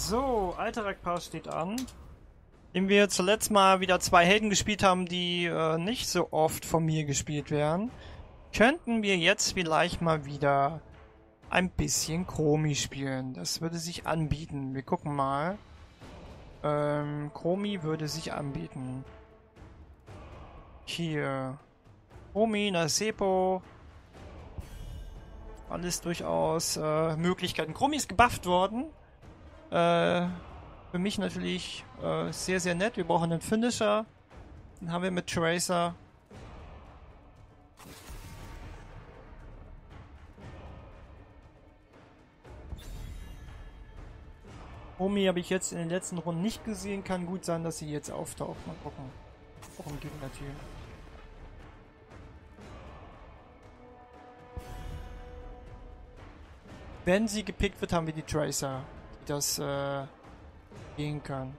So, Alterak Pass steht an. Indem wir zuletzt mal wieder zwei Helden gespielt haben, die äh, nicht so oft von mir gespielt werden, könnten wir jetzt vielleicht mal wieder ein bisschen Chromi spielen. Das würde sich anbieten. Wir gucken mal. Ähm, Chromi würde sich anbieten. Hier. Chromi, Nasepo. Alles durchaus äh, Möglichkeiten. Chromi ist gebufft worden. Äh, für mich natürlich äh, sehr, sehr nett. Wir brauchen einen Finisher. Den haben wir mit Tracer. Omi habe ich jetzt in den letzten Runden nicht gesehen. Kann gut sein, dass sie jetzt auftaucht. Mal gucken. Auch im Gegnerteam. Wenn sie gepickt wird, haben wir die Tracer, das äh, gehen kann.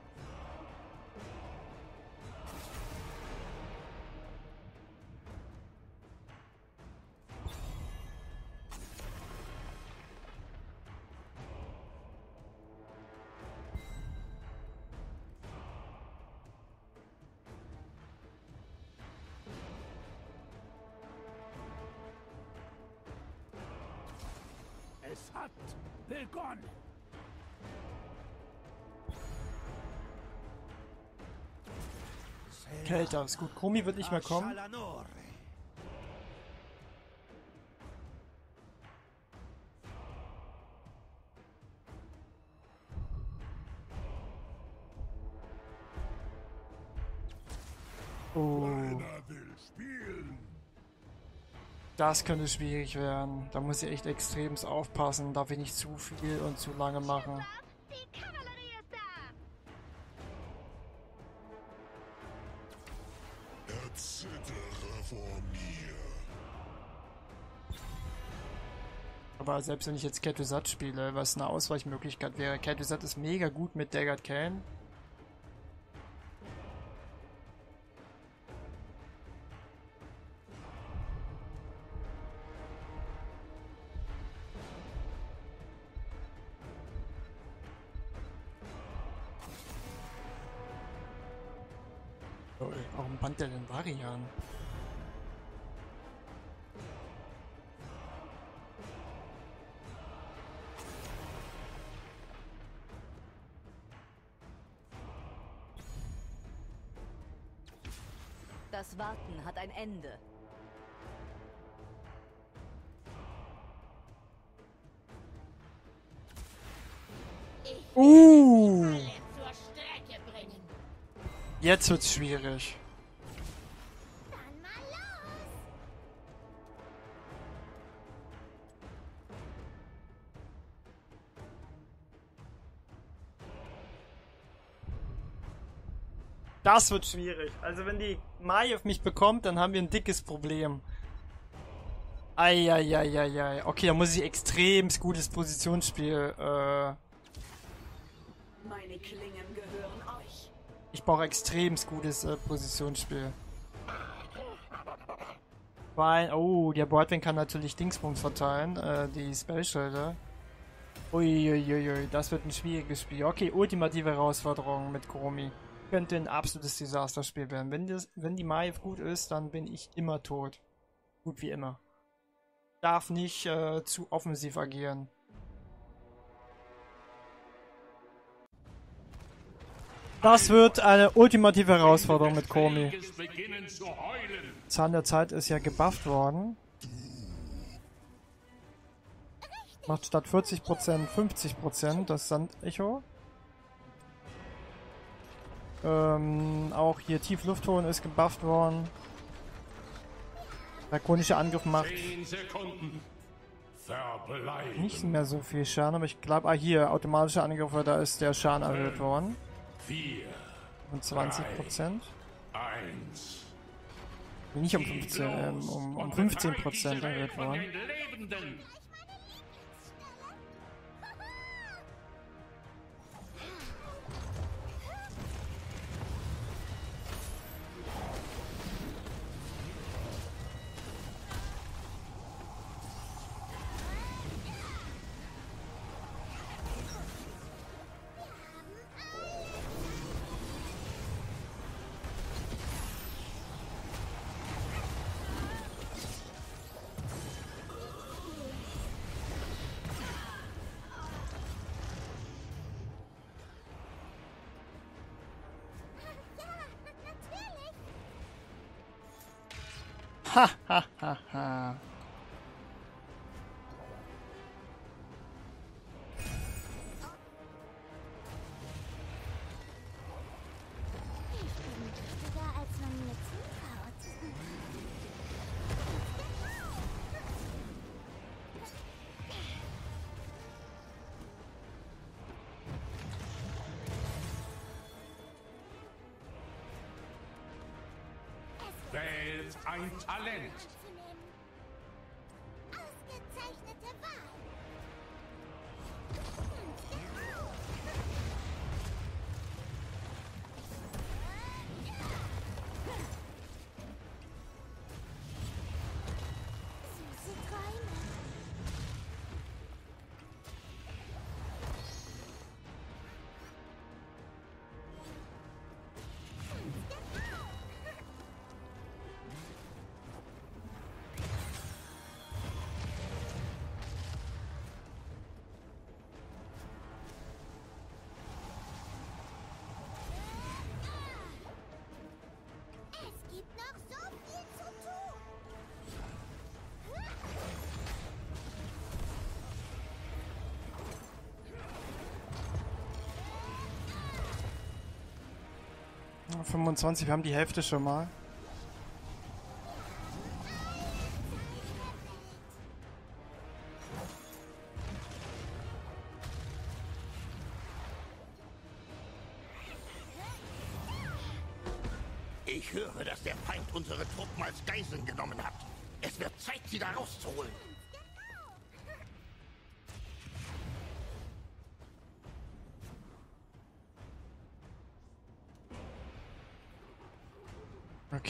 Ist gut. Komi wird nicht mehr kommen. Oh, das könnte schwierig werden. Da muss ich echt extremst aufpassen. Darf ich nicht zu viel und zu lange machen. Erzittere vor mir. Aber selbst wenn ich jetzt Ketuzat spiele, was eine Ausweichmöglichkeit wäre. Ketuzat ist mega gut mit Daggard Can. Ende. Uh! Alle zur Strecke bringen. Jetzt wird's schwierig. Das wird schwierig. Also wenn die Mai auf mich bekommt, dann haben wir ein dickes Problem. Eieieiei. Okay, da muss ich extrem gutes Positionsspiel. Äh, Meine Klingen gehören euch. ich brauche extrem gutes äh, Positionsspiel. Weil, oh, der Boardwing kann natürlich Dingsbums verteilen, äh, die Spellschilder. Uiuiui, das wird ein schwieriges Spiel. Okay, ultimative Herausforderung mit Chromi. Könnte ein absolutes Desasterspiel werden. Wenn, das, wenn die Mai gut ist, dann bin ich immer tot. Gut wie immer. Darf nicht äh, zu offensiv agieren. Das wird eine ultimative Herausforderung mit heulen. Zahn der Zeit ist ja gebufft worden. Macht statt 40% 50% das Sandecho. Ähm, auch hier Tiefluftholen ist gebufft worden. Drakonischer Angriff macht nicht mehr so viel Schaden, aber ich glaube, ah hier, automatische Angriffe, da ist der Schaden erhöht worden. Vier. Um 20%. Eins. Nicht um 15, ähm, um, um 15% erhöht von worden. Ha, ha, ha, ha. Wählt ein Talent. 25, wir haben die Hälfte schon mal.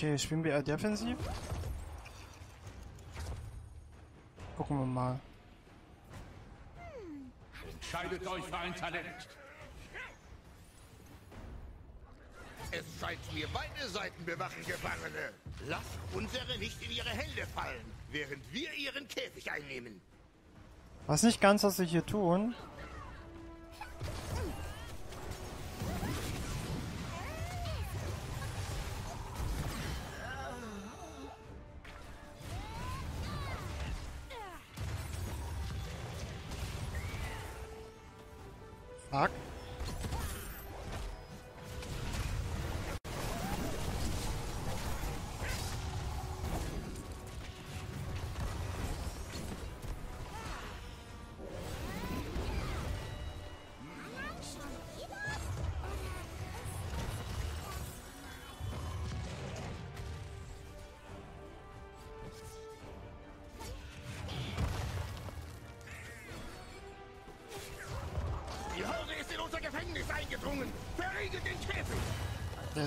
Okay, spielen wir defensiv? Gucken wir mal. Entscheidet euch für ein Talent. Es scheint mir, beide Seiten bewachen Gefangene. Lasst unsere nicht in ihre Hände fallen, während wir ihren Käfig einnehmen. Was nicht ganz, was sie hier tun.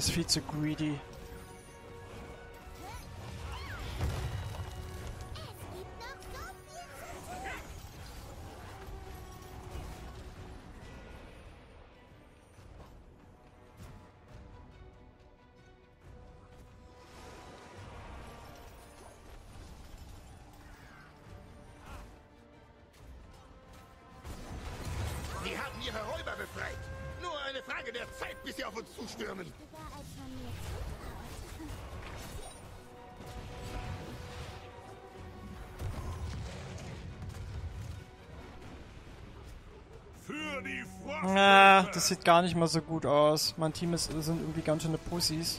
Ist viel zu greedy. Sie haben ihre Räuber befreit. Nur eine Frage der Zeit, bis sie auf uns zustürmen. Das sieht gar nicht mal so gut aus. Mein Team ist, sind irgendwie ganz schöne Pussys.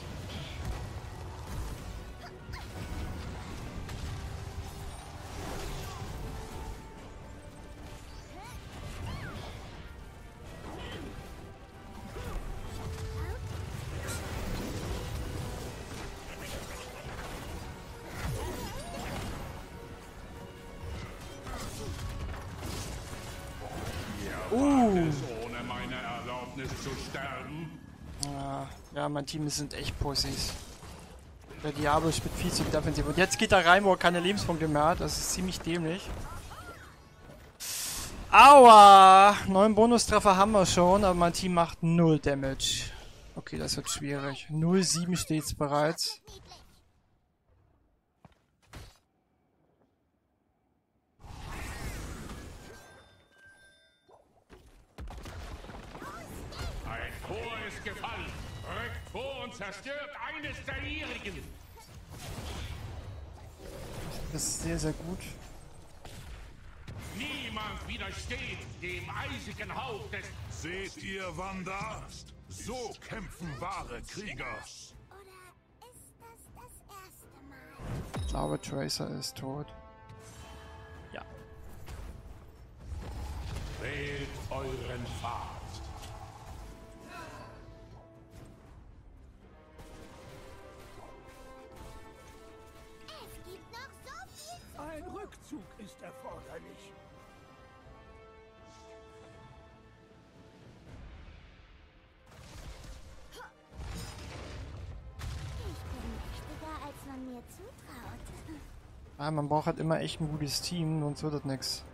Uh. Erlaubnis zu sterben. Ja, ja, mein Team sind echt Pussys. Der Diablo spielt viel zu defensiv. Und jetzt geht er rein, wo er keine Lebenspunkte mehr hat. Das ist ziemlich dämlich. Aua! Neun Bonustreffer haben wir schon, aber mein Team macht null Damage. Okay, das wird schwierig. 0,7 steht's bereits. Zerstört eines der ihrigen. ist sehr, sehr gut. Niemand widersteht dem eisigen Hauch des... Seht ihr, Wanda? So kämpfen wahre Krieger. Oder ist das das erste Mal? Ich glaube, Tracer ist tot. Ja. Wählt euren Pfad. Ist erforderlich. Ich bin mächtiger, als man mir zutraut. Ah, man braucht halt immer echt ein gutes Team, sonst wird das nix.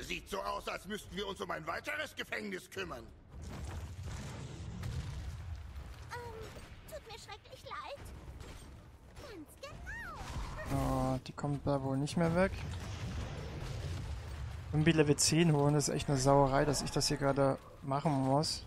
Sieht so aus, als müssten wir uns um ein weiteres Gefängnis kümmern. Ähm, tut mir schrecklich leid. Ganz genau. Oh, die kommt da wohl nicht mehr weg. Irgendwie Level 10 holen, das ist echt eine Sauerei, dass ich das hier gerade machen muss.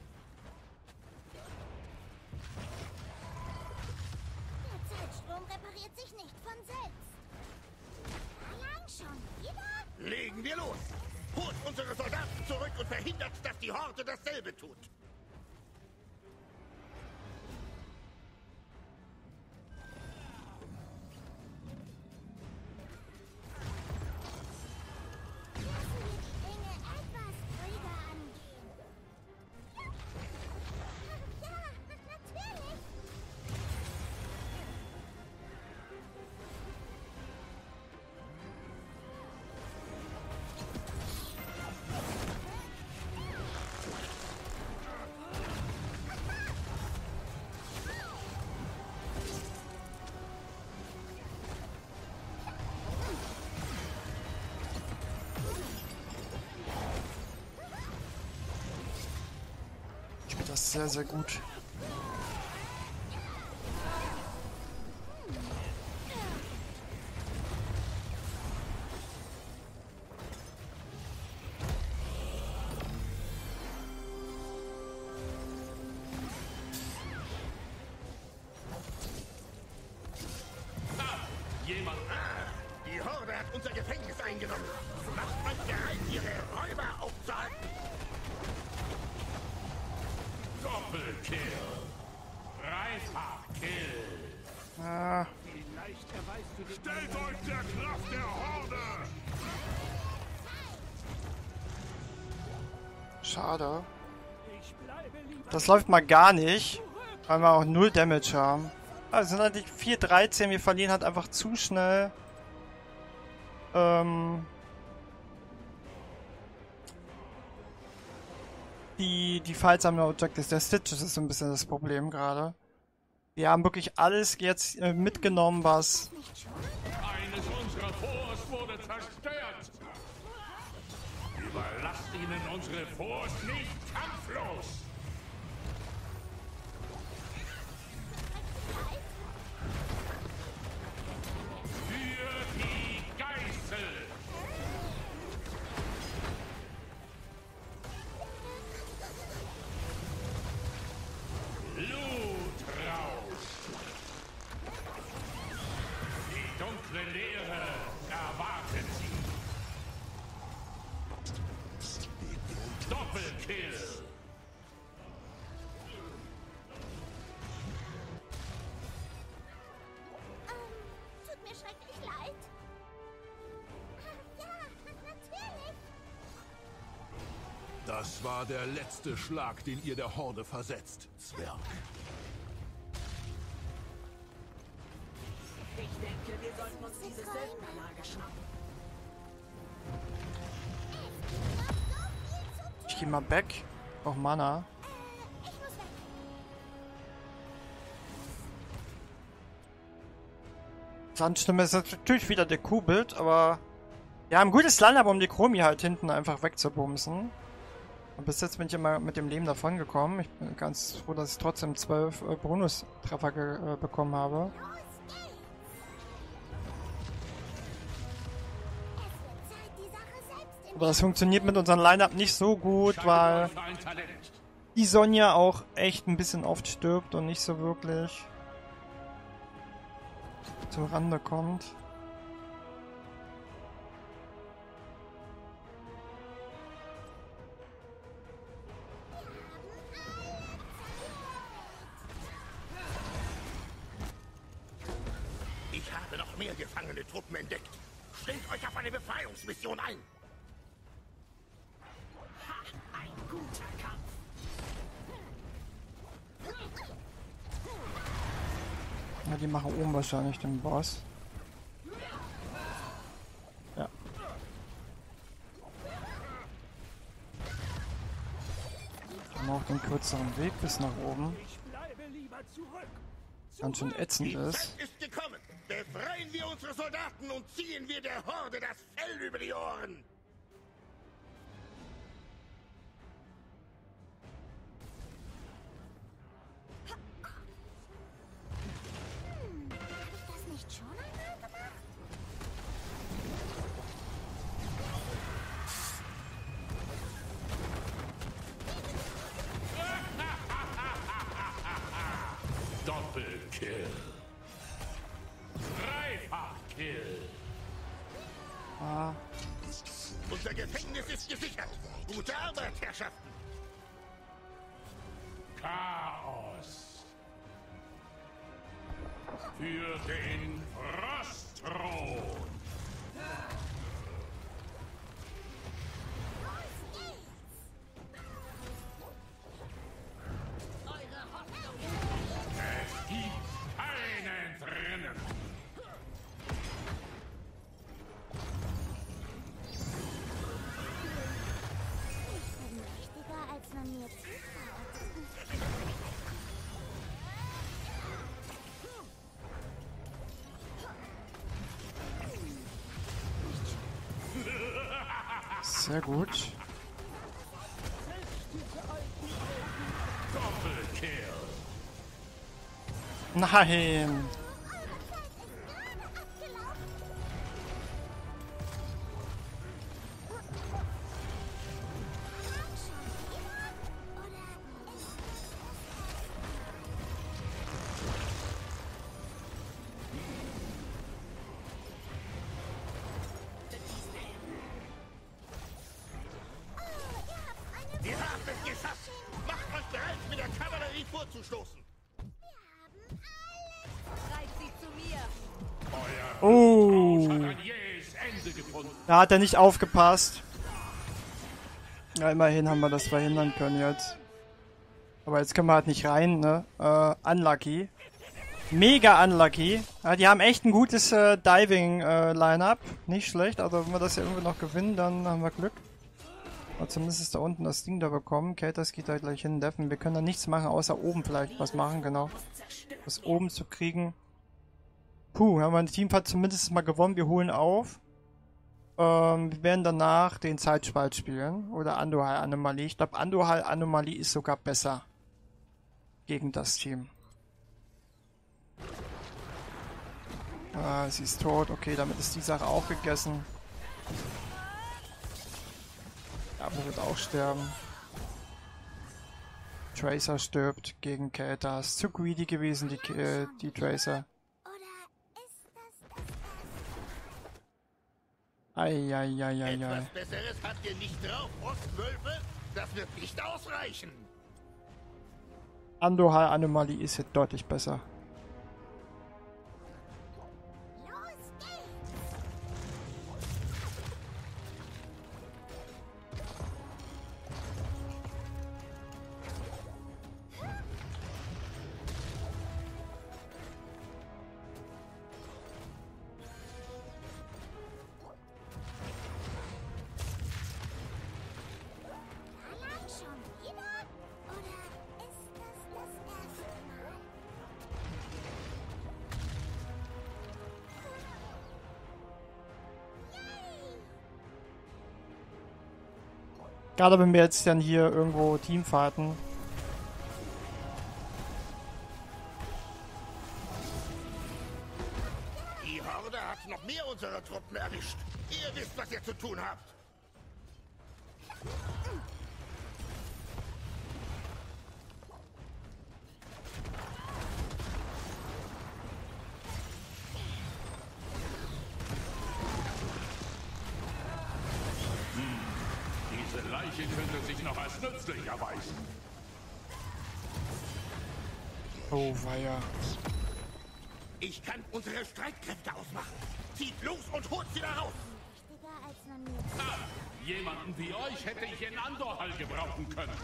Sehr, sehr gut. Stellt euch der Kraft der Horde! schade. Das läuft mal gar nicht, weil wir auch null Damage haben. Also sind eigentlich 4-13, wir verlieren halt einfach zu schnell. Ähm, die, die Fallsammler Objectives, der Stitches ist so ein bisschen das Problem gerade. Wir haben wirklich alles jetzt äh, mitgenommen, was... Eines unserer Forts wurde zerstört. Überlasst ihnen unsere Forts nicht Das war der letzte Schlag, den ihr der Horde versetzt, Zwerg. Ich denke, wir sollten uns diese Seltenanlage schnappen. Ich geh mal back. Auch Mana. Weg. Sandstimme ist jetzt natürlich wieder der Kuhbild, aber Wir haben ein gutes Line-Up, um die Chromi halt hinten einfach wegzubumsen. Und bis jetzt bin ich immer mit dem Leben davon gekommen. Ich bin ganz froh, dass ich trotzdem zwölf äh, Bonustreffer äh, bekommen habe. Aber das funktioniert mit unserem Line-Up nicht so gut, weil die Sonja auch echt ein bisschen oft stirbt und nicht so wirklich zur Rande kommt. Truppen entdeckt. Stellt euch auf eine Befreiungsmission ein. Ein guter Kampf. Ja, die machen oben wahrscheinlich den Boss. Ja. Haben auch den kürzeren Weg bis nach oben. Ich bleibe lieber zurück. Ganz schön ätzend ist. Ist gekommen. Befreien wir unsere Soldaten und ziehen wir der Horde das Fell über die Ohren. Für den Frostthron. Sehr gut. Nein! Mir. Oh! Da hat er nicht aufgepasst. Ja, immerhin haben wir das verhindern können jetzt. Aber jetzt können wir halt nicht rein, ne? Äh, unlucky. Mega unlucky. Ja, die haben echt ein gutes äh, Diving-Line-Up. Nicht schlecht. Also wenn wir das hier irgendwie noch gewinnen, dann haben wir Glück. Aber zumindest ist da unten das Ding da bekommen. Katers geht da gleich hin. Deffen. Wir können da nichts machen, außer oben vielleicht was machen, genau. Das oben zu kriegen. Puh, haben wir ein Teamfight zumindest mal gewonnen. Wir holen auf. Ähm, wir werden danach den Zeitspalt spielen. Oder Anduhal Anomalie. Ich glaube, Anduhal Anomalie ist sogar besser. Gegen das Team. Ah, sie ist tot. Okay, damit ist die Sache auch gegessen. Abo wird auch sterben. Tracer stirbt gegen Kelta. Ist zu greedy gewesen, die, äh, die Tracer. Eieieiei. Etwas Besseres habt ihr nicht drauf, Ostwölfe? Das wird nicht ausreichen. Andohal Anomalie ist jetzt deutlich besser. Gerade wenn wir jetzt dann hier irgendwo Teamfighten. Die Horde hat noch mehr unserer Truppen erwischt. Ihr wisst, was ihr zu tun habt. Unsere Streitkräfte ausmachen. Zieht los und holt sie da raus. Wichtiger als man mir. Ah, jemanden wie euch hätte ich in Andorhall gebrauchen können.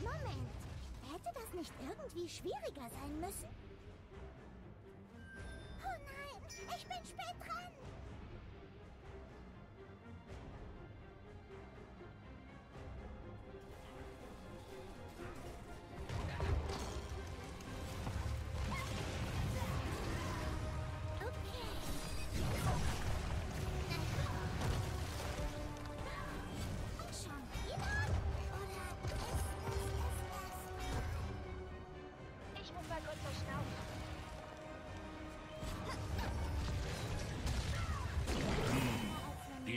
Moment. Hätte das nicht irgendwie schwieriger sein müssen? Oh nein, ich bin spät dran.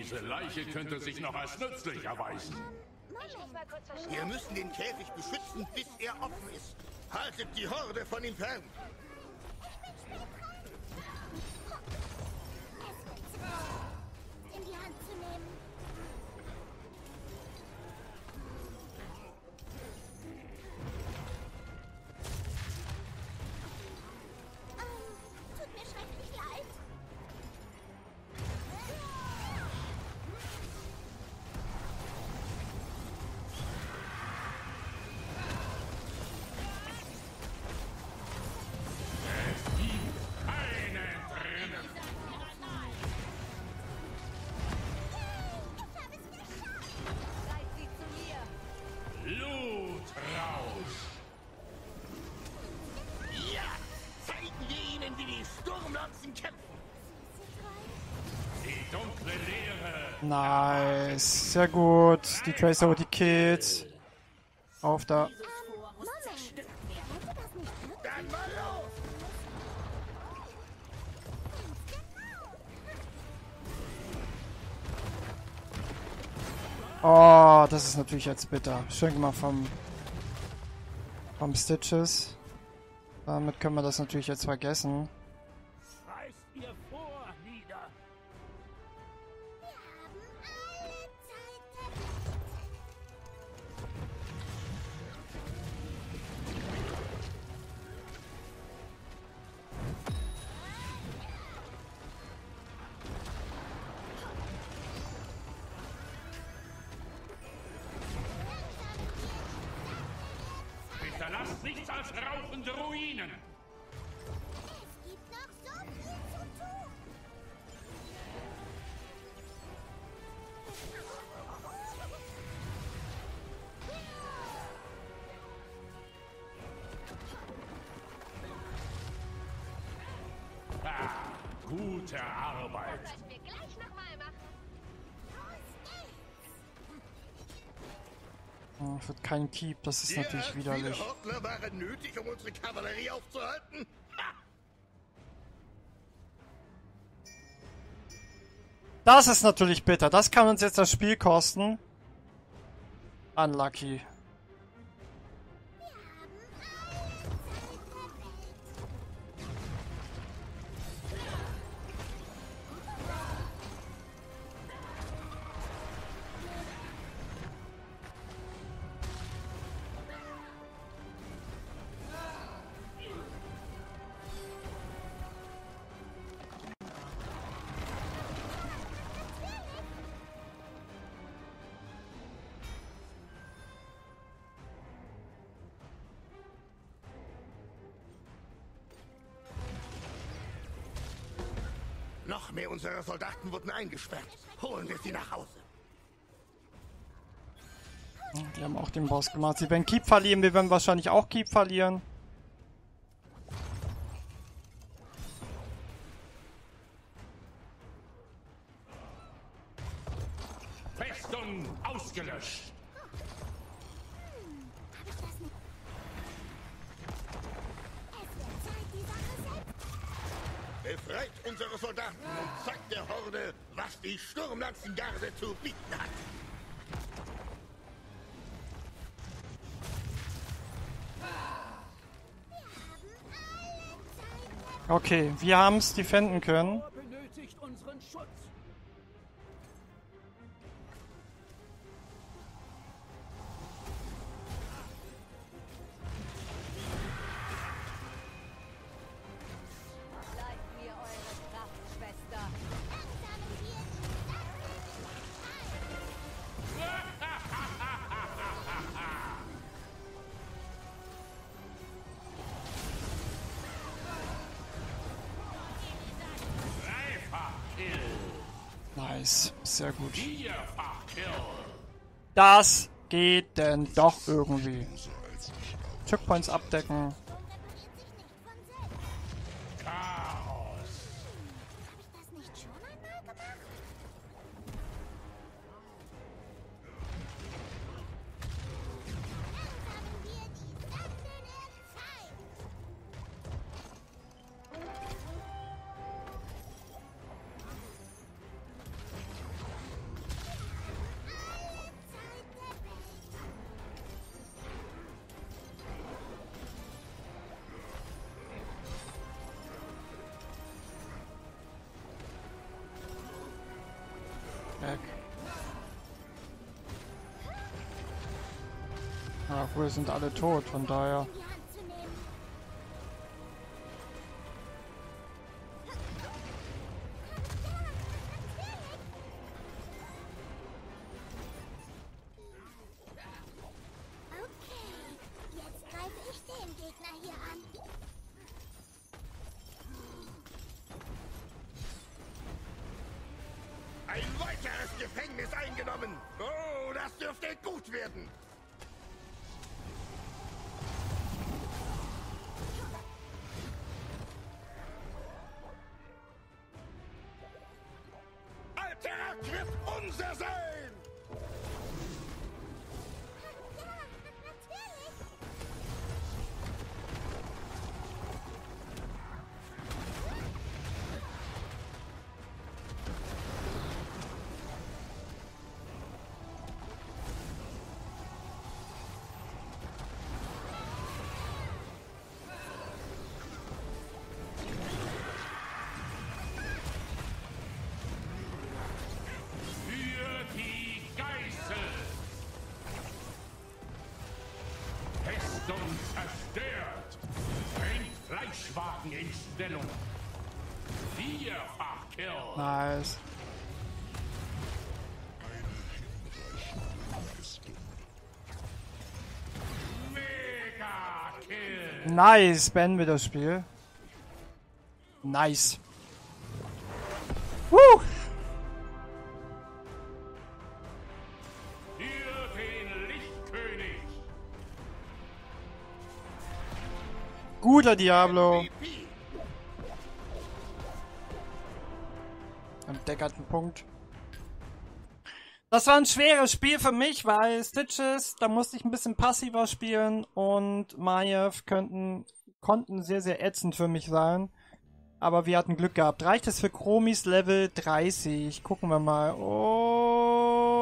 Diese Leiche könnte sich noch als nützlich erweisen. Wir müssen den Käfig beschützen, bis er offen ist. Haltet die Horde von ihm fern. Nice. Sehr gut. Die Tracer holt die Kills. Auf da. Oh, das ist natürlich jetzt bitter. Schön gemacht vom, vom Stitches. Damit können wir das natürlich jetzt vergessen. Gute Arbeit. Sollten wir gleich nochmal machen. Oh, wird kein Keep, das ist natürlich Derart widerlich. Viele waren nötig, um unsere Kavallerie aufzuhalten. Ha! Das ist natürlich bitter. Das kann uns jetzt das Spiel kosten. Unlucky. Mehr unserer Soldaten wurden eingesperrt. Holen wir sie nach Hause. Die haben auch den Boss gemacht. Sie werden Keep verlieren. Wir werden wahrscheinlich auch Keep verlieren. Okay, wir haben es defenden können. Nice, sehr gut. Das geht denn doch irgendwie. Checkpoints abdecken. Ja, wohl sind alle tot, von daher. Alterer Griff unser sein! Stellung. Vierfach Kill. Nice. Mega Kill. Nice, beenden wir das Spiel. Nice. Woo! Guter Diablo. MVP. Am deckerten Punkt. Das war ein schweres Spiel für mich, weil Stitches, da musste ich ein bisschen passiver spielen und Maiev könnten, konnten sehr, sehr ätzend für mich sein. Aber wir hatten Glück gehabt. Reicht es für Chromis Level 30? Gucken wir mal. Oh,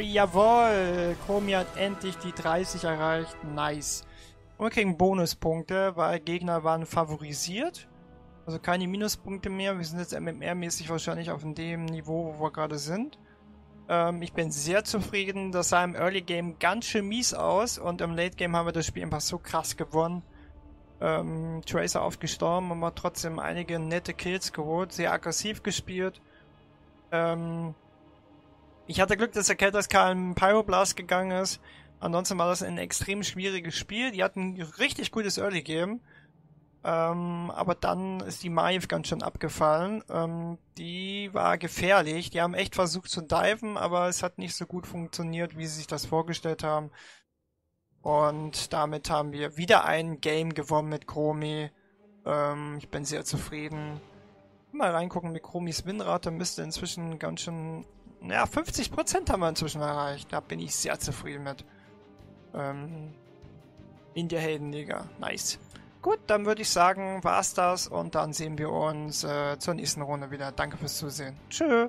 jawohl. Chromi hat endlich die 30 erreicht. Nice. Und wir kriegen Bonuspunkte, weil Gegner waren favorisiert. Also keine Minuspunkte mehr. Wir sind jetzt MMR-mäßig wahrscheinlich auf dem Niveau, wo wir gerade sind. Ähm, ich bin sehr zufrieden. Das sah im Early Game ganz schön mies aus und im Late Game haben wir das Spiel einfach so krass gewonnen. Ähm, Tracer aufgestorben, aber trotzdem einige nette Kills geholt. Sehr aggressiv gespielt. Ähm, ich hatte Glück, dass der Kelterskal im Pyroblast gegangen ist. Ansonsten war das ein extrem schwieriges Spiel. Die hatten ein richtig gutes Early Game. Ähm, aber dann ist die Maeve ganz schön abgefallen. Ähm, die war gefährlich. Die haben echt versucht zu diven, aber es hat nicht so gut funktioniert, wie sie sich das vorgestellt haben. Und damit haben wir wieder ein Game gewonnen mit Chromi. Ähm, ich bin sehr zufrieden. Mal reingucken, mit Chromis Winrate müsste inzwischen ganz schön... Ja, 50% haben wir inzwischen erreicht. Da bin ich sehr zufrieden mit. Ähm, in der Heldenliga. Nice. Gut, dann würde ich sagen, war's das und dann sehen wir uns äh, zur nächsten Runde wieder. Danke fürs Zusehen. Tschö.